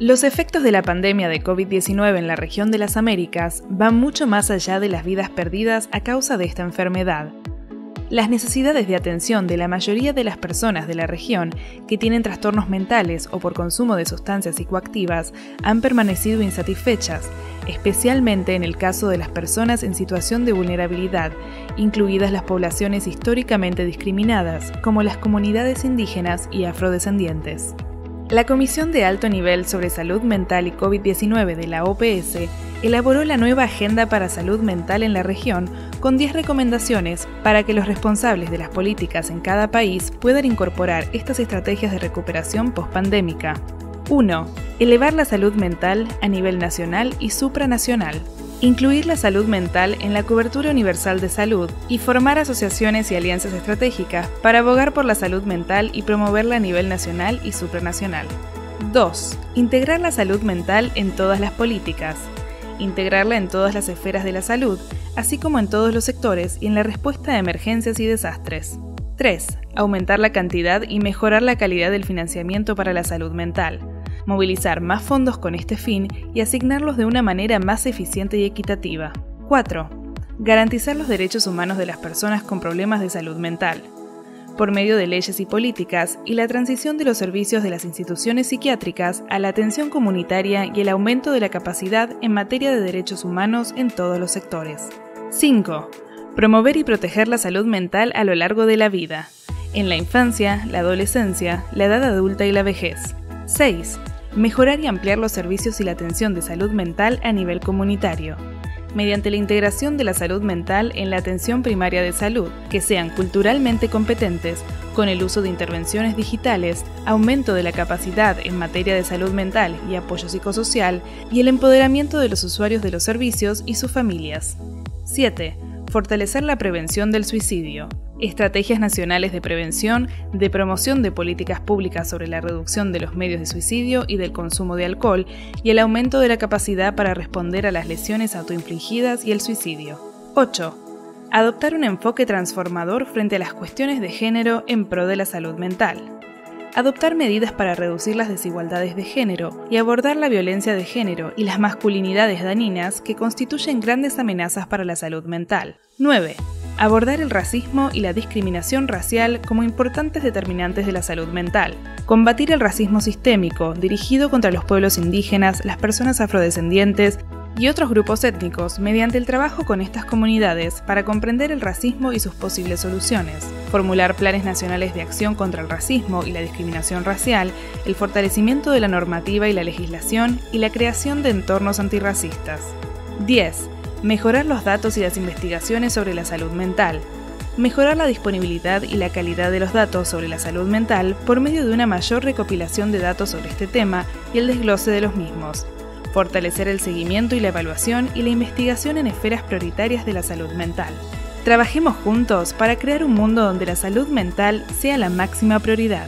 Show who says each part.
Speaker 1: Los efectos de la pandemia de COVID-19 en la región de las Américas van mucho más allá de las vidas perdidas a causa de esta enfermedad. Las necesidades de atención de la mayoría de las personas de la región que tienen trastornos mentales o por consumo de sustancias psicoactivas han permanecido insatisfechas, especialmente en el caso de las personas en situación de vulnerabilidad, incluidas las poblaciones históricamente discriminadas, como las comunidades indígenas y afrodescendientes. La Comisión de Alto Nivel sobre Salud Mental y COVID-19 de la OPS elaboró la nueva Agenda para Salud Mental en la región con 10 recomendaciones para que los responsables de las políticas en cada país puedan incorporar estas estrategias de recuperación pospandémica. 1. Elevar la salud mental a nivel nacional y supranacional. Incluir la salud mental en la cobertura universal de salud y formar asociaciones y alianzas estratégicas para abogar por la salud mental y promoverla a nivel nacional y supranacional. 2. Integrar la salud mental en todas las políticas. Integrarla en todas las esferas de la salud, así como en todos los sectores y en la respuesta a emergencias y desastres. 3. Aumentar la cantidad y mejorar la calidad del financiamiento para la salud mental movilizar más fondos con este fin y asignarlos de una manera más eficiente y equitativa. 4. Garantizar los derechos humanos de las personas con problemas de salud mental, por medio de leyes y políticas y la transición de los servicios de las instituciones psiquiátricas a la atención comunitaria y el aumento de la capacidad en materia de derechos humanos en todos los sectores. 5. Promover y proteger la salud mental a lo largo de la vida, en la infancia, la adolescencia, la edad adulta y la vejez. 6 mejorar y ampliar los servicios y la atención de salud mental a nivel comunitario, mediante la integración de la salud mental en la atención primaria de salud, que sean culturalmente competentes, con el uso de intervenciones digitales, aumento de la capacidad en materia de salud mental y apoyo psicosocial, y el empoderamiento de los usuarios de los servicios y sus familias. 7. Fortalecer la prevención del suicidio, estrategias nacionales de prevención, de promoción de políticas públicas sobre la reducción de los medios de suicidio y del consumo de alcohol y el aumento de la capacidad para responder a las lesiones autoinfligidas y el suicidio. 8. Adoptar un enfoque transformador frente a las cuestiones de género en pro de la salud mental. Adoptar medidas para reducir las desigualdades de género y abordar la violencia de género y las masculinidades dañinas que constituyen grandes amenazas para la salud mental. 9 abordar el racismo y la discriminación racial como importantes determinantes de la salud mental, combatir el racismo sistémico dirigido contra los pueblos indígenas, las personas afrodescendientes y otros grupos étnicos mediante el trabajo con estas comunidades para comprender el racismo y sus posibles soluciones, formular planes nacionales de acción contra el racismo y la discriminación racial, el fortalecimiento de la normativa y la legislación y la creación de entornos antirracistas. 10 mejorar los datos y las investigaciones sobre la salud mental, mejorar la disponibilidad y la calidad de los datos sobre la salud mental por medio de una mayor recopilación de datos sobre este tema y el desglose de los mismos, fortalecer el seguimiento y la evaluación y la investigación en esferas prioritarias de la salud mental. Trabajemos juntos para crear un mundo donde la salud mental sea la máxima prioridad.